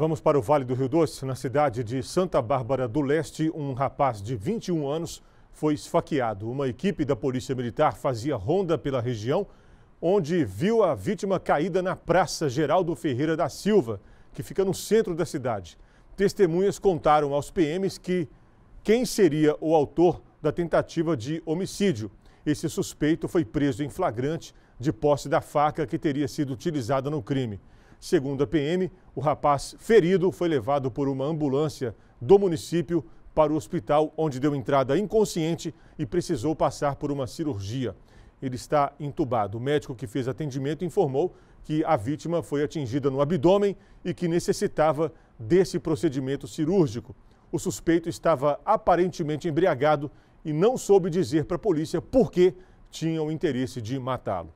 Vamos para o Vale do Rio Doce. Na cidade de Santa Bárbara do Leste, um rapaz de 21 anos foi esfaqueado. Uma equipe da Polícia Militar fazia ronda pela região, onde viu a vítima caída na Praça Geraldo Ferreira da Silva, que fica no centro da cidade. Testemunhas contaram aos PMs que quem seria o autor da tentativa de homicídio. Esse suspeito foi preso em flagrante de posse da faca que teria sido utilizada no crime. Segundo a PM, o rapaz ferido foi levado por uma ambulância do município para o hospital, onde deu entrada inconsciente e precisou passar por uma cirurgia. Ele está entubado. O médico que fez atendimento informou que a vítima foi atingida no abdômen e que necessitava desse procedimento cirúrgico. O suspeito estava aparentemente embriagado e não soube dizer para a polícia por que tinha o interesse de matá-lo.